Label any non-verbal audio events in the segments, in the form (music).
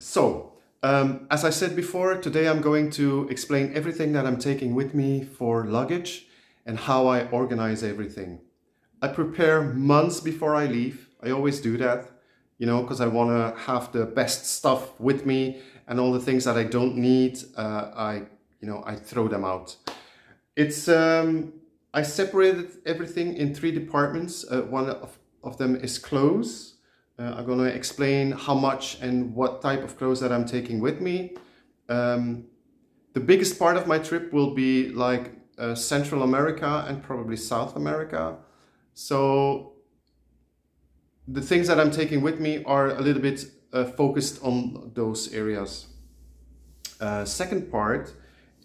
So, um, as I said before, today I'm going to explain everything that I'm taking with me for luggage and how I organize everything. I prepare months before I leave. I always do that, you know, because I want to have the best stuff with me and all the things that I don't need, uh, I, you know, I throw them out. It's, um, I separated everything in three departments. Uh, one of, of them is clothes, uh, I'm going to explain how much and what type of clothes that I'm taking with me. Um, the biggest part of my trip will be like uh, Central America and probably South America. So the things that I'm taking with me are a little bit uh, focused on those areas. Uh, second part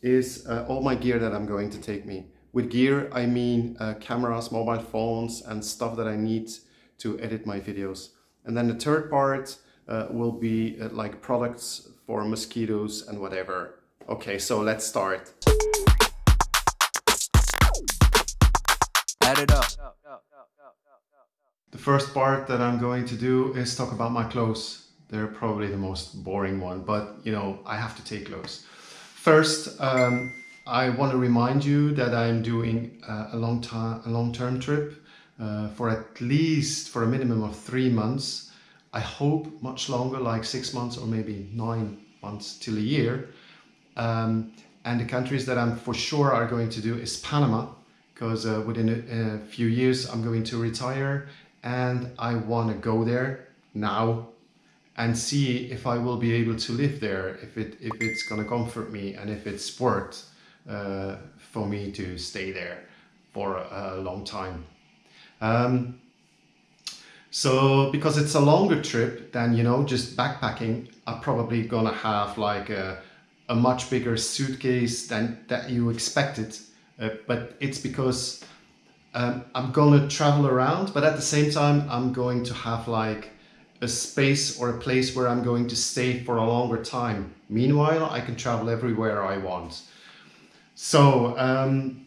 is uh, all my gear that I'm going to take me. With gear, I mean uh, cameras, mobile phones, and stuff that I need to edit my videos. And then the third part uh, will be uh, like products for mosquitoes and whatever. Okay, so let's start. Add it up. The first part that I'm going to do is talk about my clothes. They're probably the most boring one, but you know, I have to take clothes. First, um, I want to remind you that I'm doing uh, a long time, a long-term trip uh, for at least for a minimum of three months. I hope much longer, like six months or maybe nine months till a year. Um, and the countries that I'm for sure are going to do is Panama, because uh, within a, a, few years I'm going to retire and I want to go there now and see if I will be able to live there, if it if it's going to comfort me and if it's worth uh, for me to stay there for a long time. Um, so because it's a longer trip than, you know, just backpacking, I'm probably gonna have like a, a much bigger suitcase than that you expected. Uh, but it's because um, I'm gonna travel around, but at the same time, I'm going to have like a space or a place where I'm going to stay for a longer time. Meanwhile, I can travel everywhere I want. So um,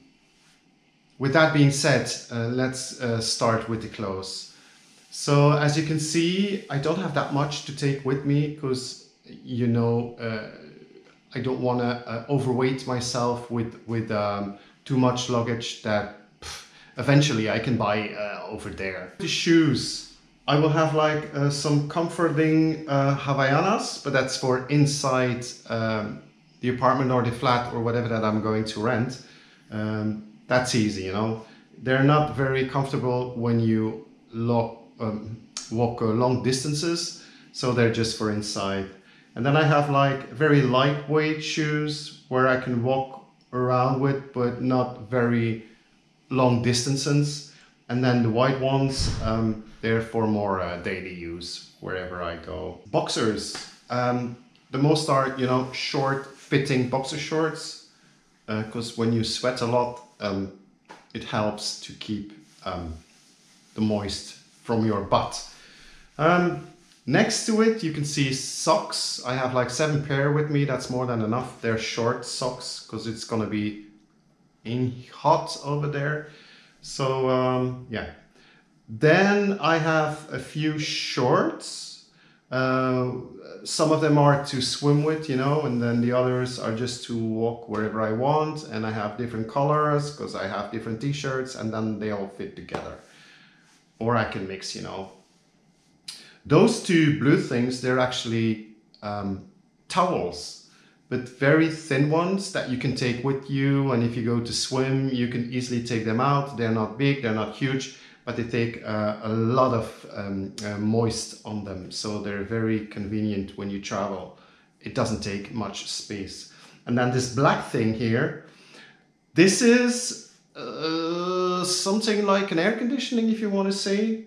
with that being said, uh, let's uh, start with the clothes. So as you can see, I don't have that much to take with me because, you know, uh, I don't want to uh, overweight myself with, with um, too much luggage that pff, eventually I can buy uh, over there. The shoes. I will have like uh, some comforting Havaianas, but that's for inside um, the apartment or the flat or whatever that I'm going to rent. Um, that's easy, you know. They're not very comfortable when you lock, um, walk uh, long distances, so they're just for inside. And then I have like very lightweight shoes where I can walk around with, but not very long distances. And then the white ones, um, they're for more uh, daily use wherever I go. Boxers, um, the most are, you know, short fitting boxer shorts because uh, when you sweat a lot, um, it helps to keep um, the moist from your butt. Um, next to it, you can see socks. I have like seven pair with me. That's more than enough. They're short socks because it's gonna be in hot over there. So um, yeah. Then I have a few shorts uh, some of them are to swim with, you know, and then the others are just to walk wherever I want. And I have different colors because I have different t-shirts and then they all fit together. Or I can mix, you know. Those two blue things, they're actually um, towels, but very thin ones that you can take with you. And if you go to swim, you can easily take them out. They're not big, they're not huge but they take uh, a lot of um, uh, moist on them. So they're very convenient when you travel. It doesn't take much space. And then this black thing here, this is uh, something like an air conditioning, if you want to say.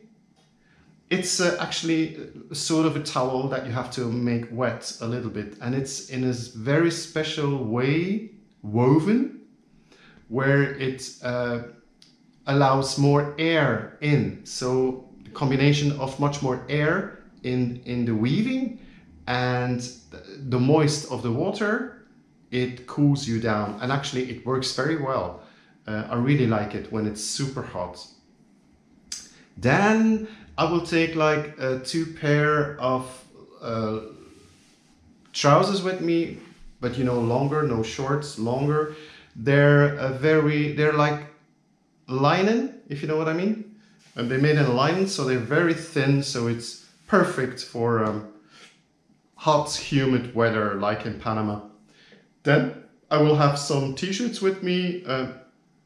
It's uh, actually sort of a towel that you have to make wet a little bit. And it's in a very special way woven where it uh, allows more air in. So the combination of much more air in, in the weaving and the moist of the water, it cools you down. And actually it works very well. Uh, I really like it when it's super hot. Then I will take like uh, two pair of uh, trousers with me, but you know, longer, no shorts, longer. They're a very, they're like linen, if you know what I mean. And they're made in linen, so they're very thin, so it's perfect for um, hot, humid weather like in Panama. Then I will have some t-shirts with me, uh,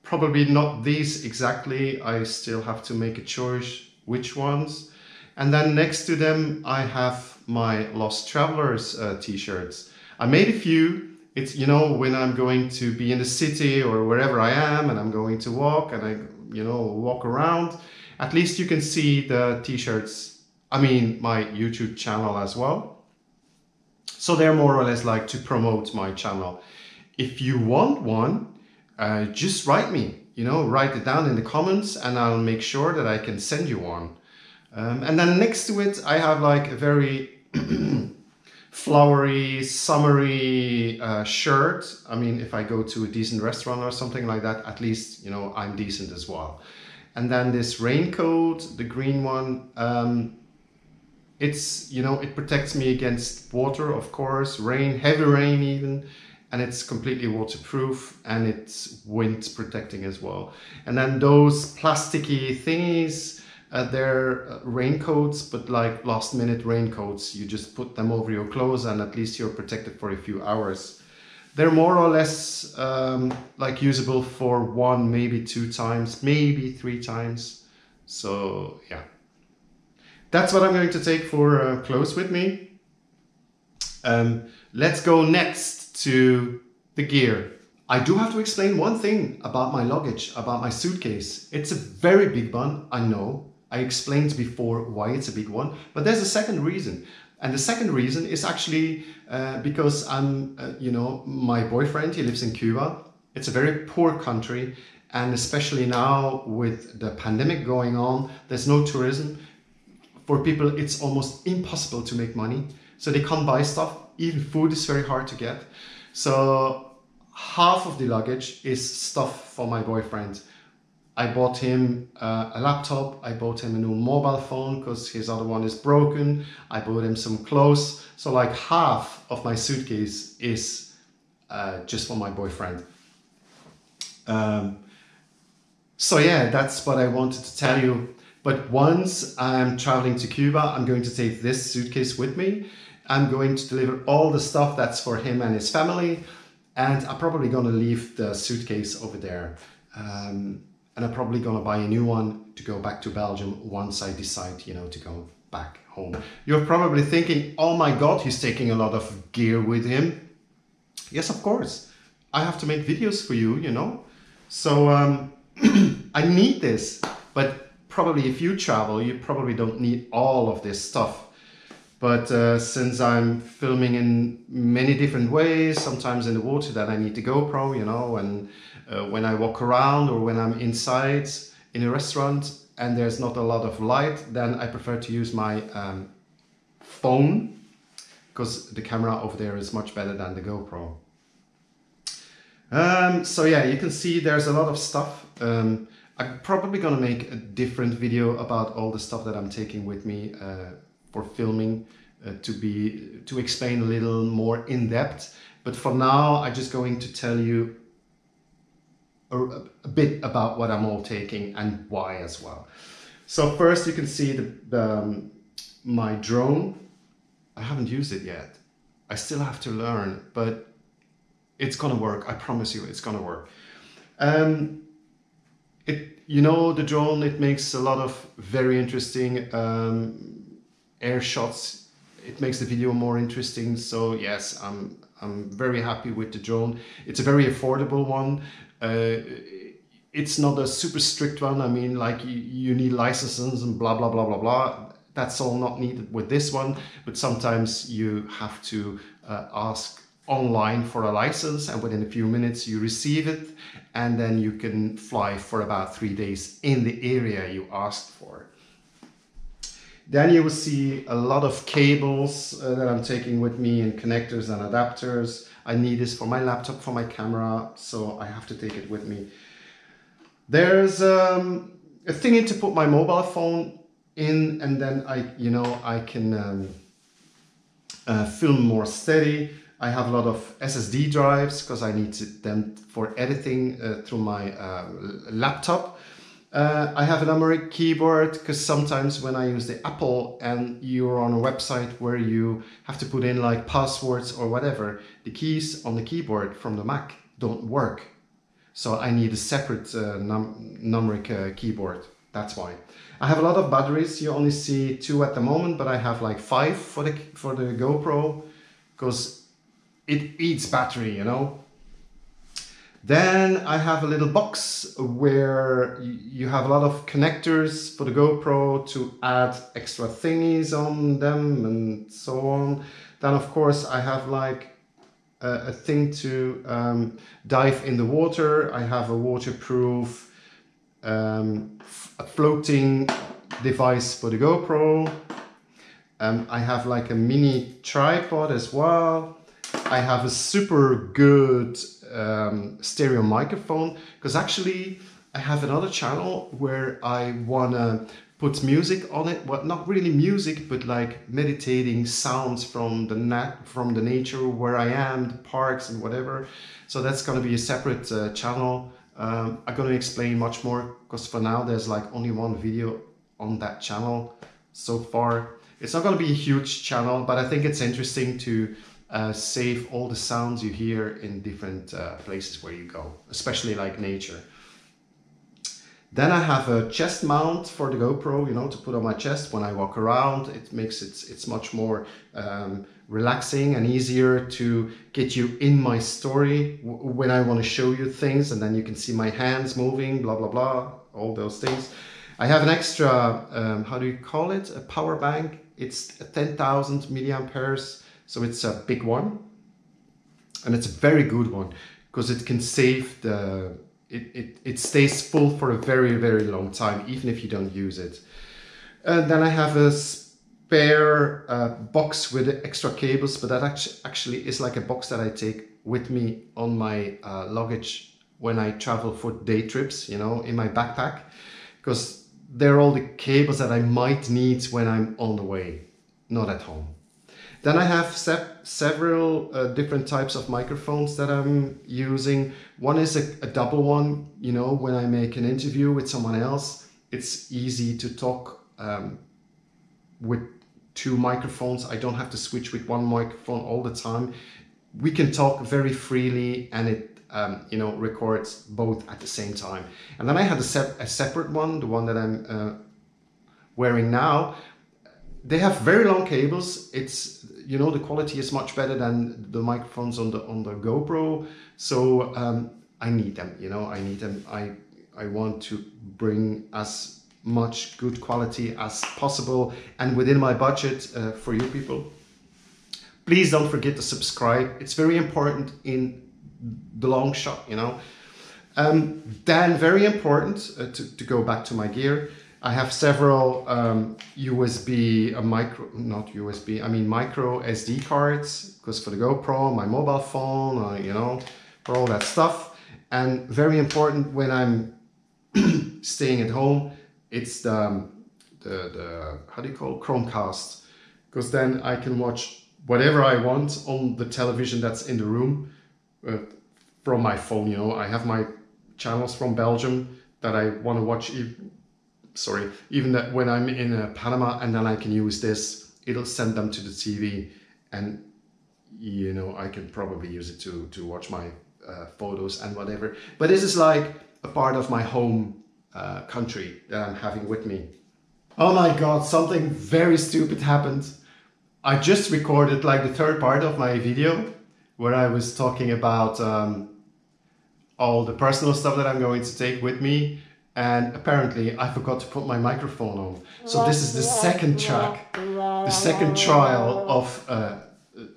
probably not these exactly, I still have to make a choice which ones. And then next to them I have my Lost Travelers uh, t-shirts. I made a few, it's, you know, when I'm going to be in the city or wherever I am and I'm going to walk and I, you know, walk around, at least you can see the t-shirts, I mean, my YouTube channel as well. So they're more or less like to promote my channel. If you want one, uh, just write me, you know, write it down in the comments and I'll make sure that I can send you one. Um, and then next to it, I have like a very (clears throat) flowery, summery uh, shirt. I mean, if I go to a decent restaurant or something like that, at least, you know, I'm decent as well. And then this raincoat, the green one, um, it's, you know, it protects me against water, of course, rain, heavy rain even, and it's completely waterproof and it's wind protecting as well. And then those plasticky thingies, uh, they're uh, raincoats, but like last minute raincoats. You just put them over your clothes and at least you're protected for a few hours. They're more or less um, like usable for one, maybe two times, maybe three times. So yeah, that's what I'm going to take for uh, clothes with me. Um, let's go next to the gear. I do have to explain one thing about my luggage, about my suitcase. It's a very big one, I know, I explained before why it's a big one, but there's a second reason. And the second reason is actually uh, because I'm, uh, you know, my boyfriend, he lives in Cuba. It's a very poor country. And especially now with the pandemic going on, there's no tourism. For people, it's almost impossible to make money. So they can't buy stuff. Even food is very hard to get. So half of the luggage is stuff for my boyfriend. I bought him uh, a laptop, I bought him a new mobile phone because his other one is broken. I bought him some clothes. So like half of my suitcase is uh, just for my boyfriend. Um, so yeah, that's what I wanted to tell you. But once I'm traveling to Cuba, I'm going to take this suitcase with me. I'm going to deliver all the stuff that's for him and his family. And I'm probably going to leave the suitcase over there. Um, and I'm probably gonna buy a new one to go back to Belgium once I decide, you know, to go back home. You're probably thinking, oh my God, he's taking a lot of gear with him. Yes, of course. I have to make videos for you, you know. So um, (clears throat) I need this, but probably if you travel, you probably don't need all of this stuff. But uh, since I'm filming in many different ways, sometimes in the water that I need the GoPro, you know, and uh, when I walk around or when I'm inside in a restaurant and there's not a lot of light, then I prefer to use my um, phone because the camera over there is much better than the GoPro. Um, so yeah, you can see there's a lot of stuff. Um, I'm probably gonna make a different video about all the stuff that I'm taking with me uh, for filming uh, to be to explain a little more in depth. But for now, I'm just going to tell you a, a, bit about what I'm all taking and why as well. So first you can see the, the um, my drone. I haven't used it yet. I still have to learn, but it's gonna work. I promise you, it's gonna work. Um, it, you know, the drone, it makes a lot of very interesting um, air shots. It makes the video more interesting. So yes, I'm, I'm very happy with the drone. It's a very affordable one. Uh, it's not a super strict one. I mean, like you, you need licenses and blah, blah, blah, blah, blah. That's all not needed with this one. But sometimes you have to uh, ask online for a license and within a few minutes you receive it and then you can fly for about three days in the area you asked for. Then you will see a lot of cables uh, that I'm taking with me and connectors and adapters. I need this for my laptop, for my camera, so I have to take it with me. There's um, a thingy to put my mobile phone in and then I, you know, I can um, uh, film more steady. I have a lot of SSD drives because I need them for editing uh, through my uh, laptop. Uh, I have a numeric keyboard because sometimes when I use the Apple and you're on a website where you have to put in like passwords or whatever, the keys on the keyboard from the Mac don't work. So I need a separate uh, num numeric uh, keyboard. That's why. I have a lot of batteries. You only see two at the moment, but I have like five for the for the GoPro because it eats battery, you know. Then I have a little box where you have a lot of connectors for the GoPro to add extra thingies on them and so on. Then of course I have like a, a thing to um, dive in the water. I have a waterproof um, a floating device for the GoPro. Um, I have like a mini tripod as well. I have a super good um, stereo microphone because actually I have another channel where I wanna put music on it. Well, not really music, but like meditating sounds from the nat from the nature where I am, the parks and whatever. So that's gonna be a separate uh, channel. Um, I'm gonna explain much more because for now there's like only one video on that channel so far. It's not gonna be a huge channel, but I think it's interesting to uh, save all the sounds you hear in different uh, places where you go, especially like nature. Then I have a chest mount for the GoPro, you know, to put on my chest when I walk around. It makes it, it's much more um, relaxing and easier to get you in my story when I want to show you things and then you can see my hands moving, blah, blah, blah, all those things. I have an extra, um, how do you call it? A power bank. It's 10,000 milliamperes so it's a big one and it's a very good one because it can save the, it, it, it stays full for a very, very long time, even if you don't use it. And then I have a spare uh, box with extra cables, but that actually, actually is like a box that I take with me on my uh, luggage when I travel for day trips, you know, in my backpack, because they're all the cables that I might need when I'm on the way, not at home. Then I have se several uh, different types of microphones that I'm using. One is a, a, double one, you know, when I make an interview with someone else, it's easy to talk um, with two microphones. I don't have to switch with one microphone all the time. We can talk very freely and it, um, you know, records both at the same time. And then I had a, se a separate one, the one that I'm uh, wearing now. They have very long cables. It's you know the quality is much better than the microphones on the on the GoPro. So um, I need them. You know, I need them. I I want to bring as much good quality as possible and within my budget uh, for you people. Please don't forget to subscribe. It's very important in the long shot, you know. Um, then very important uh, to, to go back to my gear. I have several um, USB, a micro, not USB, I mean micro SD cards, because for the GoPro, my mobile phone, uh, you know, for all that stuff. And very important when I'm (clears throat) staying at home, it's the, um, the, the, how do you call it? Chromecast. Because then I can watch whatever I want on the television that's in the room uh, from my phone, you know. I have my channels from Belgium that I want to watch sorry, even that when I'm in uh, Panama and then I can use this, it'll send them to the TV and you know, I can probably use it to, to watch my uh, photos and whatever. But this is like a part of my home uh, country that I'm having with me. Oh my God, something very stupid happened. I just recorded like the third part of my video where I was talking about um, all the personal stuff that I'm going to take with me and apparently I forgot to put my microphone on. So this is the second track, the second trial of uh,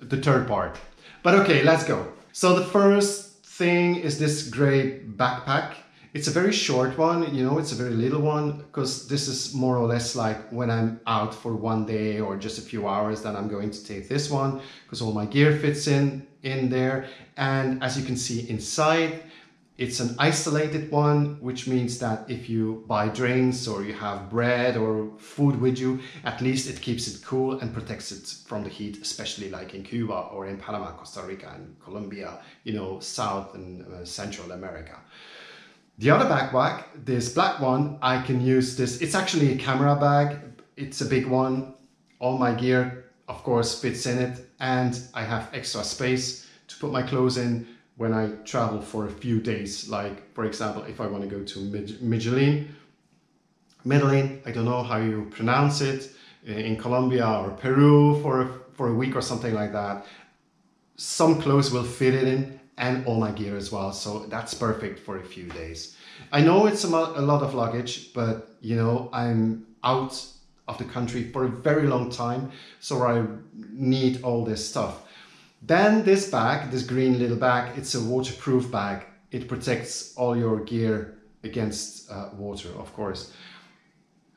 the third part. But okay, let's go. So the first thing is this gray backpack. It's a very short one, you know, it's a very little one because this is more or less like when I'm out for one day or just a few hours, then I'm going to take this one because all my gear fits in in there. And as you can see inside, It's an isolated one, which means that if you buy drinks or you have bread or food with you, at least it keeps it cool and protects it from the heat, especially like in Cuba or in Panama, Costa Rica, and Colombia, you know, South and uh, Central America. The other backpack, this black one, I can use this. It's actually a camera bag. It's a big one. All my gear, of course, fits in it. And I have extra space to put my clothes in when I travel for a few days. Like, for example, if I want to go to Medellin, Medellin, I don't know how you pronounce it, eh, in Colombia or Peru for a, for a week or something like that. Some clothes will fit it in and all my gear as well. So that's perfect for a few days. I know it's a, a lot of luggage, but you know, I'm out of the country for a very long time. So I need all this stuff. Then this bag, this green little bag, it's a waterproof bag. It protects all your gear against uh, water, of course.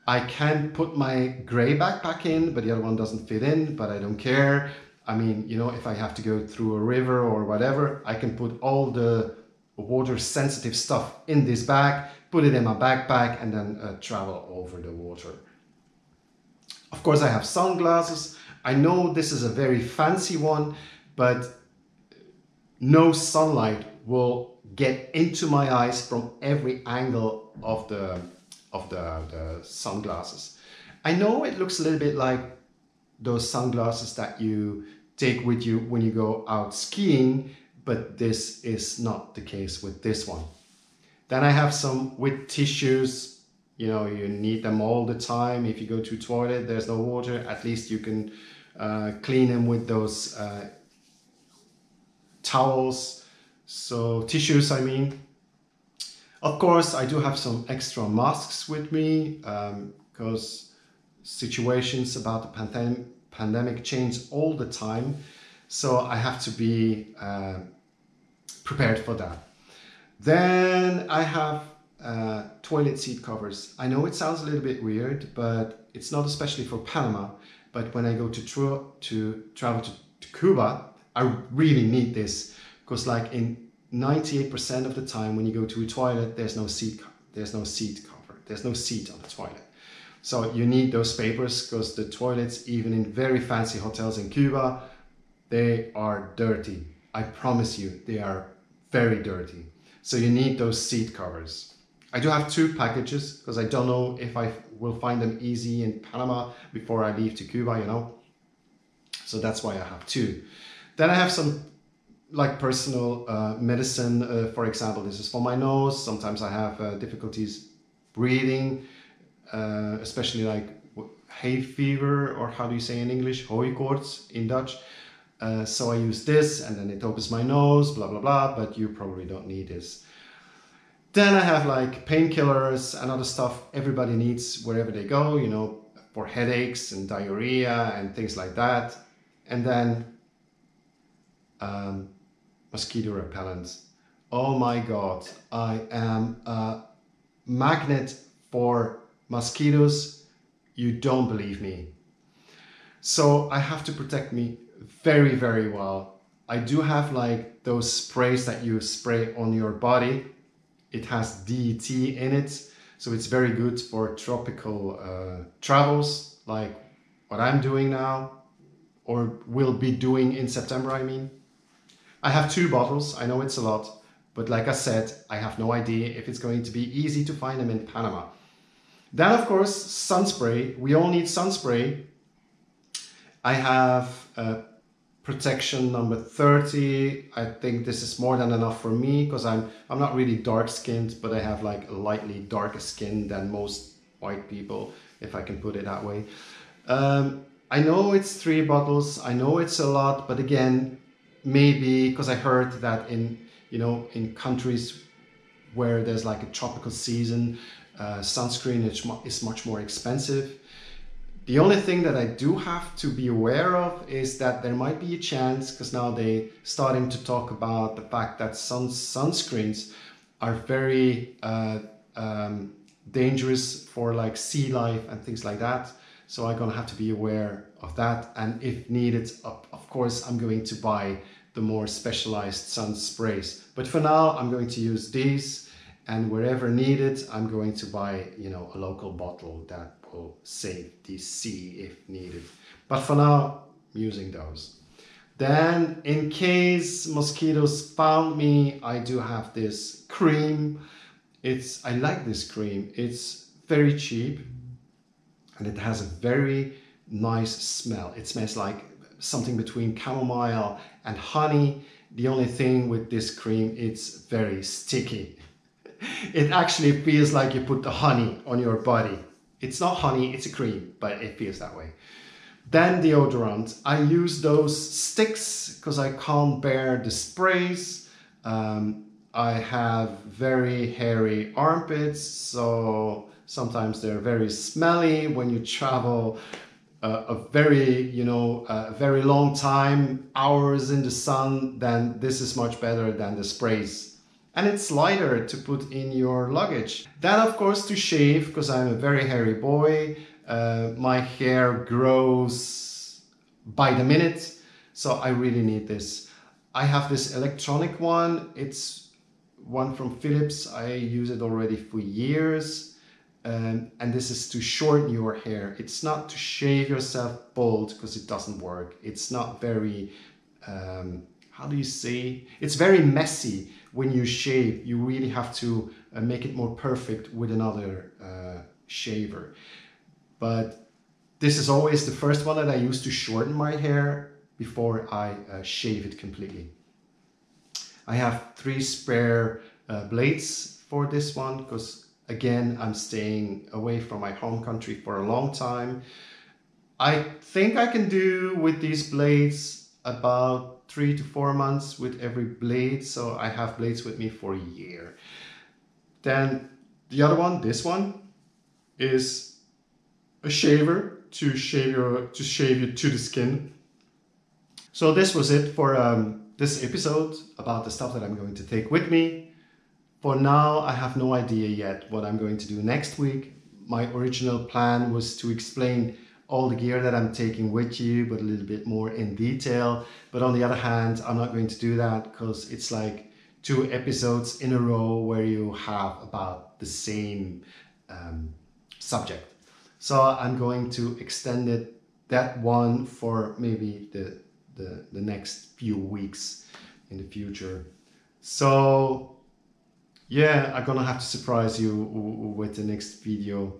I can put my gray backpack in, but the other one doesn't fit in, but I don't care. I mean, you know, if I have to go through a river or whatever, I can put all the water sensitive stuff in this bag, put it in my backpack and then uh, travel over the water. Of course, I have sunglasses. I know this is a very fancy one, but no sunlight will get into my eyes from every angle of the of the, the sunglasses. I know it looks a little bit like those sunglasses that you take with you when you go out skiing, but this is not the case with this one. Then I have some with tissues, you know, you need them all the time. If you go to toilet, there's no water, at least you can uh, clean them with those uh, towels, so tissues I mean. Of course, I do have some extra masks with me because um, situations about the pandemic, pandemic change all the time. So I have to be uh, prepared for that. Then I have uh, toilet seat covers. I know it sounds a little bit weird, but it's not especially for Panama. But when I go to, tra to travel to, to Cuba, I really need this because like in 98% of the time when you go to a toilet, there's no seat, there's no seat cover, there's no seat on the toilet. So you need those papers because the toilets, even in very fancy hotels in Cuba, they are dirty. I promise you, they are very dirty. So you need those seat covers. I do have two packages because I don't know if I will find them easy in Panama before I leave to Cuba, you know. So that's why I have two. Then I have some like personal uh, medicine, uh, for example, this is for my nose. Sometimes I have uh, difficulties breathing, uh, especially like hay fever, or how do you say in English, hooikoorts in Dutch. Uh, so I use this and then it opens my nose, blah, blah, blah, but you probably don't need this. Then I have like painkillers and other stuff everybody needs wherever they go, you know, for headaches and diarrhea and things like that. And then um, mosquito repellents. Oh my God, I am a magnet for mosquitoes. You don't believe me. So I have to protect me very, very well. I do have like those sprays that you spray on your body. It has DEET in it. So it's very good for tropical uh, travels like what I'm doing now or will be doing in September, I mean. I have two bottles. I know it's a lot, but like I said, I have no idea if it's going to be easy to find them in Panama. Then of course, sunspray. We all need sunspray. I have uh, protection number 30. I think this is more than enough for me because I'm, I'm not really dark skinned, but I have like lightly darker skin than most white people, if I can put it that way. Um, I know it's three bottles. I know it's a lot, but again, maybe because I heard that in you know in countries where there's like a tropical season, uh, sunscreen is, is much more expensive. The only thing that I do have to be aware of is that there might be a chance, because now they starting to talk about the fact that sun sunscreens are very uh, um, dangerous for like sea life and things like that. So I'm gonna have to be aware of that. And if needed, of, of course, I'm going to buy the more specialized sun sprays. But for now, I'm going to use these and wherever needed, I'm going to buy, you know, a local bottle that will save the sea if needed. But for now, I'm using those. Then in case mosquitoes found me, I do have this cream. It's, I like this cream. It's very cheap and it has a very nice smell. It smells like something between chamomile and honey. The only thing with this cream, it's very sticky. (laughs) It actually feels like you put the honey on your body. It's not honey, it's a cream, but it feels that way. Then deodorant. I use those sticks because I can't bear the sprays. Um, I have very hairy armpits, so sometimes they're very smelly when you travel uh, a very, you know, a very long time, hours in the sun, then this is much better than the sprays. And it's lighter to put in your luggage. Then of course to shave, because I'm a very hairy boy, uh, my hair grows by the minute, so I really need this. I have this electronic one, it's one from Philips, I use it already for years um, and this is to shorten your hair. It's not to shave yourself bald because it doesn't work. It's not very, um, how do you say? It's very messy when you shave. You really have to uh, make it more perfect with another uh, shaver. But this is always the first one that I use to shorten my hair before I uh, shave it completely. I have three spare uh, blades for this one because Again, I'm staying away from my home country for a long time. I think I can do with these blades about three to four months with every blade. So I have blades with me for a year. Then the other one, this one, is a shaver to shave your to shave you to the skin. So this was it for um, this episode about the stuff that I'm going to take with me. For now, I have no idea yet what I'm going to do next week. My original plan was to explain all the gear that I'm taking with you, but a little bit more in detail. But on the other hand, I'm not going to do that because it's like two episodes in a row where you have about the same um, subject. So I'm going to extend it that one for maybe the, the, the next few weeks in the future. So yeah, I'm gonna have to surprise you with the next video.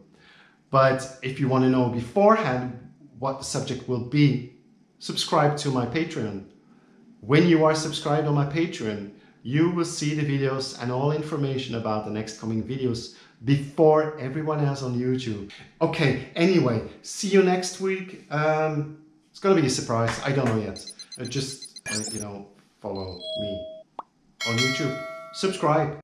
But if you want to know beforehand what the subject will be, subscribe to my Patreon. When you are subscribed on my Patreon, you will see the videos and all information about the next coming videos before everyone else on YouTube. Okay, anyway, see you next week. Um, it's gonna be a surprise, I don't know yet. Uh, just, uh, you know, follow me on YouTube. Subscribe.